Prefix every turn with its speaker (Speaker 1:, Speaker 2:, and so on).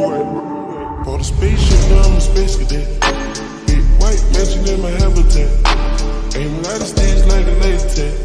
Speaker 1: Bought the spaceship, now I'm a space cadet. Big white mansion in my habitat. Aim at the stage like a laser tag.